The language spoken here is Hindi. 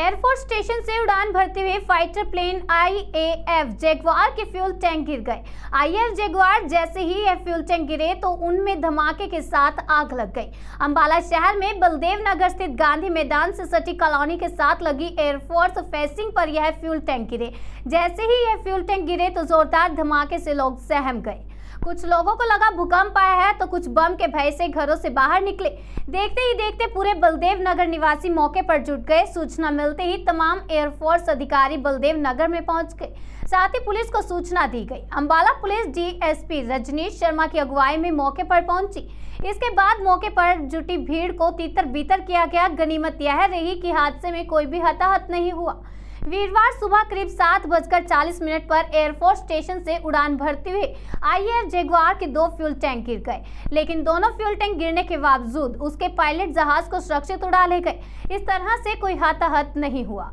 एयरफोर्स स्टेशन से उड़ान भरते हुए फाइटर प्लेन आईएएफ जेगवार के फ्यूल टैंक गिर गए। आईएएफ जेगवार जैसे ही यह फ्यूल टैंक गिरे तो उनमें धमाके के साथ आग लग गई। अंबाला शहर में बलदेव नगर स्थित गांधी मैदान से सटी कॉलोनी के साथ लगी एयरफोर्स फेसिंग पर यह फ्यूल टैंक गिरे। जैसे ही यह फ्यूल टैंक गिरे तो जोरदार धमाके से लोग सहम गए। कुछ लोगों को लगा भूकंप आया है तो कुछ बम के भय से घरों से बाहर निकले। देखते ही देखते पूरे बलदेव नगर निवासी मौके पर जुट गए। सूचना मिलते ही तमाम एयरफोर्स अधिकारी बलदेव नगर में पहुँच गए। साथ ही पुलिस को सूचना दी गई। अंबाला पुलिस डीएसपी रजनीश शर्मा की अगुवाई में मौके पर पहुँची। इसके बाद मौके पर जुटी भीड़ को तीतर बीतर किया गया। गनीमत यह रही कि हादसे में कोई भी हताहत नहीं हुआ। वीरवार सुबह करीब सात बजकर चालीस मिनट पर एयरफोर्स स्टेशन से उड़ान भरते हुए आईएएफ जेगुआर के दो फ्यूल टैंक गिर गए। लेकिन दोनों फ्यूल टैंक गिरने के बावजूद उसके पायलट जहाज़ को सुरक्षित उड़ा ले गए। इस तरह से कोई हताहत नहीं हुआ।